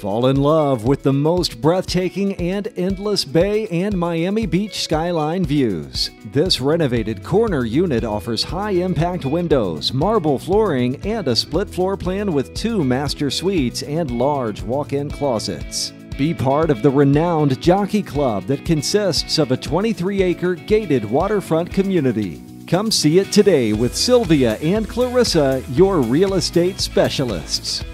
Fall in love with the most breathtaking and endless bay and Miami Beach skyline views. This renovated corner unit offers high impact windows, marble flooring, and a split floor plan with two master suites and large walk in closets. Be part of the renowned Jockey Club that consists of a 23 acre gated waterfront community. Come see it today with Silvia and Clarissa, your real estate specialists.